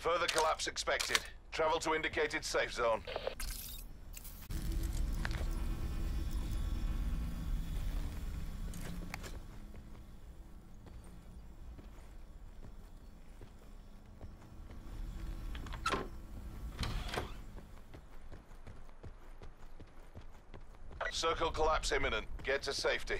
Further collapse expected. Travel to indicated safe zone. Circle collapse imminent. Get to safety.